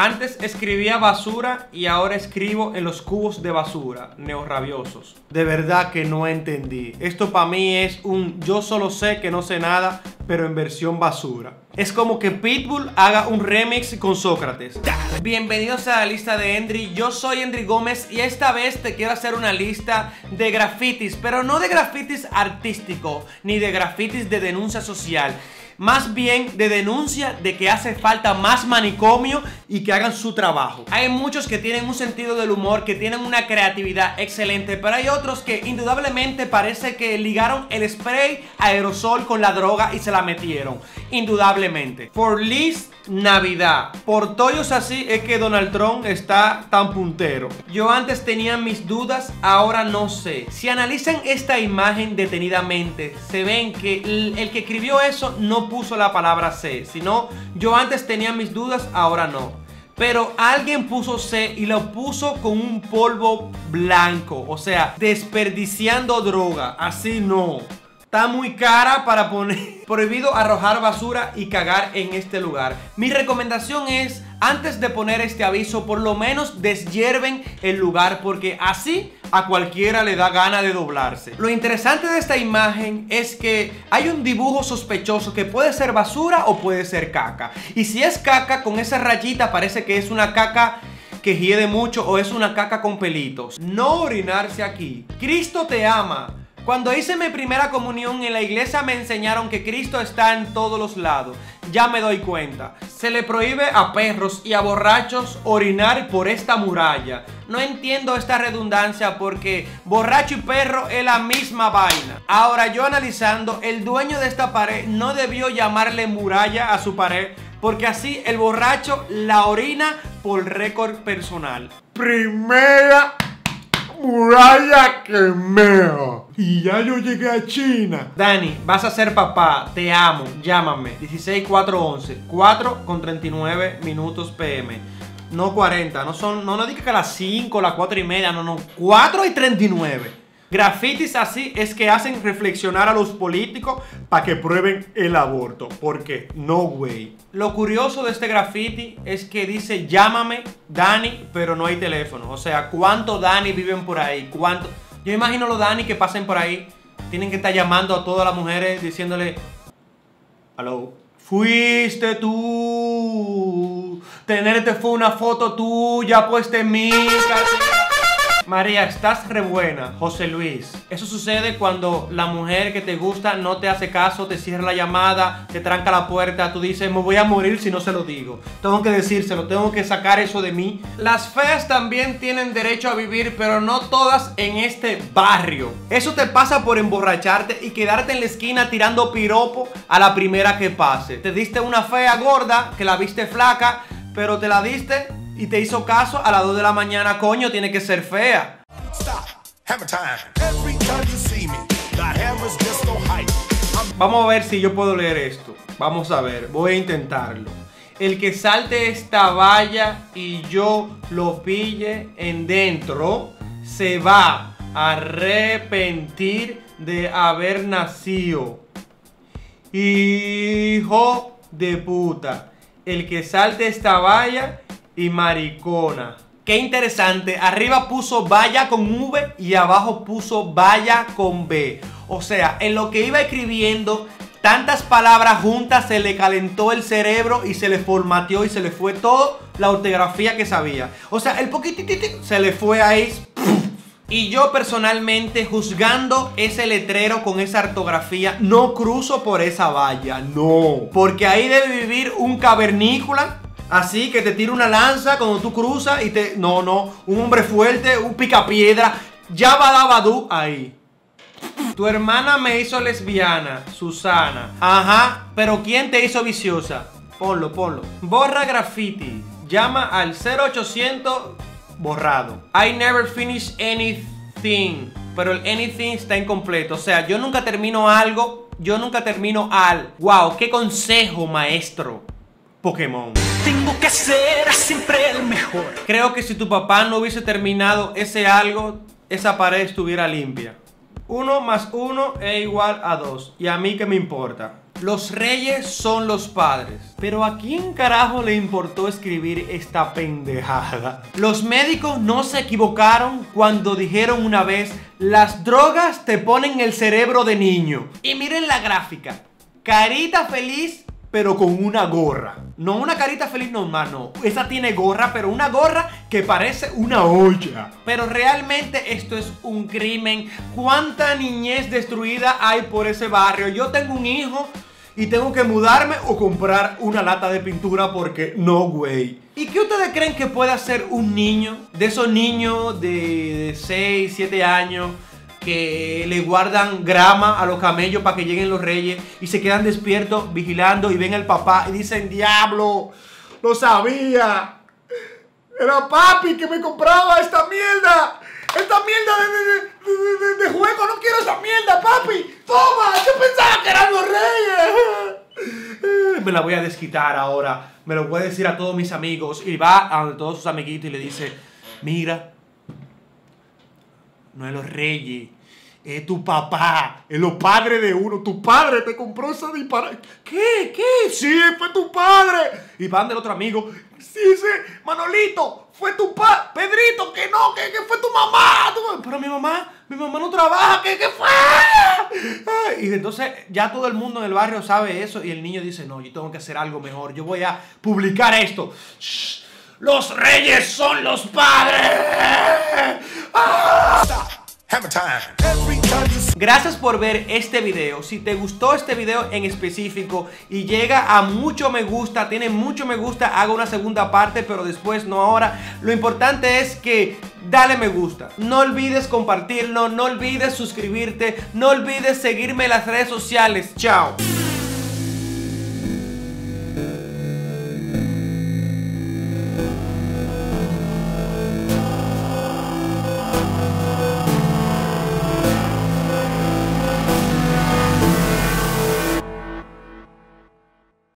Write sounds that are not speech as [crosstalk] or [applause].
Antes escribía basura y ahora escribo en los cubos de basura, neorrabiosos. De verdad que no entendí. Esto para mí es un yo solo sé que no sé nada, pero en versión basura. Es como que Pitbull haga un remix con Sócrates. Bienvenidos a la lista de Endry. Yo soy Endry Gómez y esta vez te quiero hacer una lista de grafitis, pero no de grafitis artístico, ni de grafitis de denuncia social más bien de denuncia de que hace falta más manicomio y que hagan su trabajo. Hay muchos que tienen un sentido del humor, que tienen una creatividad excelente, pero hay otros que indudablemente parece que ligaron el spray aerosol con la droga y se la metieron. Indudablemente. For Liz Navidad. Por tollos así es que Donald Trump está tan puntero. Yo antes tenía mis dudas, ahora no sé. Si analizan esta imagen detenidamente, se ven que el, que escribió eso no puso la palabra C, sino yo antes tenía mis dudas, ahora no. Pero alguien puso C y lo puso con un polvo blanco. O sea, desperdiciando droga. Así no. Está muy cara para poner [laughs] prohibido arrojar basura y cagar en este lugar. Mi recomendación es, antes de poner este aviso, por lo menos deshierven el lugar porque así a cualquiera le da gana de doblarse. Lo interesante de esta imagen es que hay un dibujo sospechoso que puede ser basura o puede ser caca. Y si es caca, con esa rayita parece que es una caca que hiede mucho o es una caca con pelitos. No orinarse aquí. Cristo te ama. Cuando hice mi primera comunión en la iglesia me enseñaron que Cristo está en todos los lados. Ya me doy cuenta. Se le prohíbe a perros y a borrachos orinar por esta muralla. No entiendo esta redundancia porque borracho y perro es la misma vaina. Ahora yo analizando, el dueño de esta pared no debió llamarle muralla a su pared porque así el borracho la orina por récord personal. Primera muralla que meo. Y ya yo llegué a China. Dani, vas a ser papá. Te amo. Llámame. 16411. 4 con 39 minutos PM. No 40. No son. No, no diga que a las 5, las 4 y media. No, no. 4 y 39. Grafitis así es que hacen reflexionar a los políticos para que prueben el aborto. Porque no, güey. Lo curioso de este graffiti es que dice llámame Dani, pero no hay teléfono. O sea, ¿cuántos Dani viven por ahí? ¿Cuánto? Yo imagino los Dani que pasen por ahí. Tienen que estar llamando a todas las mujeres diciéndole, hello, fuiste tú. Tenerte fue una foto tuya puesta en mi María, estás re buena, José Luis. Eso sucede cuando la mujer que te gusta no te hace caso, te cierra la llamada, te tranca la puerta, tú dices, me voy a morir si no se lo digo. Tengo que decírselo, tengo que sacar eso de mí. Las feas también tienen derecho a vivir, pero no todas en este barrio. Eso te pasa por emborracharte y quedarte en la esquina tirando piropo a la primera que pase. Te diste una fea gorda, que la viste flaca, pero te la diste y te hizo caso a las 2 de la mañana, coño, tiene que ser fea. Vamos a ver si yo puedo leer esto. Vamos a ver, voy a intentarlo. El que salte esta valla y yo lo pille en dentro, se va a arrepentir de haber nacido. Hijo de puta. El que salte esta valla y maricona. Qué interesante. Arriba puso vaya con V y abajo puso vaya con B. O sea, en lo que iba escribiendo, tantas palabras juntas se le calentó el cerebro y se le formateó y se le fue todo la ortografía que sabía. O sea, el poquitito se le fue ahí. Y yo personalmente, juzgando ese letrero con esa ortografía, no cruzo por esa valla, no. Porque ahí debe vivir un cavernícola Así que te tira una lanza cuando tú cruzas y te. No, no. Un hombre fuerte, un picapiedra. Ya va ahí. Tu hermana me hizo lesbiana, Susana. Ajá, pero ¿quién te hizo viciosa? Ponlo, ponlo. Borra graffiti. Llama al 0800 borrado. I never finish anything. Pero el anything está incompleto. O sea, yo nunca termino algo. Yo nunca termino al. Wow, qué consejo, maestro. Pokémon. Tengo que ser siempre el mejor. Creo que si tu papá no hubiese terminado ese algo, esa pared estuviera limpia. 1 más 1 es igual a 2. ¿Y a mí qué me importa? Los reyes son los padres. Pero ¿a quién carajo le importó escribir esta pendejada? Los médicos no se equivocaron cuando dijeron una vez, las drogas te ponen el cerebro de niño. Y miren la gráfica. Carita feliz pero con una gorra. No una carita feliz normal, no. Esa tiene gorra, pero una gorra que parece una olla. Pero realmente esto es un crimen. ¿Cuánta niñez destruida hay por ese barrio? Yo tengo un hijo y tengo que mudarme o comprar una lata de pintura porque no, güey. ¿Y qué ustedes creen que puede hacer un niño? De esos niños de 6, 7 años que le guardan grama a los camellos para que lleguen los reyes y se quedan despiertos vigilando y ven al papá y dicen, diablo, lo sabía. Era papi que me compraba esta mierda. Esta mierda de, de, juego, no quiero esa mierda, papi. Toma, yo pensaba que eran los reyes. [laughs] Me la voy a desquitar ahora. Me lo voy a decir a todos mis amigos. Y va a todos sus amiguitos y le dice, mira, no es los reyes, es tu papá, es los padres de uno. Tu padre te compró esa disparate. ¿Qué? ¿Qué? Sí, fue tu padre. Y van del otro amigo. Sí, sí, Manolito, fue tu padre. Pedrito, que no, que, que, fue tu mamá. Pero mi mamá, mi mamá no trabaja, ¿qué, qué fue? Y entonces ya todo el mundo en el barrio sabe eso y el niño dice, no, yo tengo que hacer algo mejor. Yo voy a publicar esto. Los reyes son los padres. Gracias por ver este video. Si te gustó este video en específico y llega a mucho me gusta, tiene mucho me gusta, haga una segunda parte, pero después no ahora. Lo importante es que dale me gusta. No olvides compartirlo, no olvides suscribirte, no olvides seguirme en las redes sociales. Chao.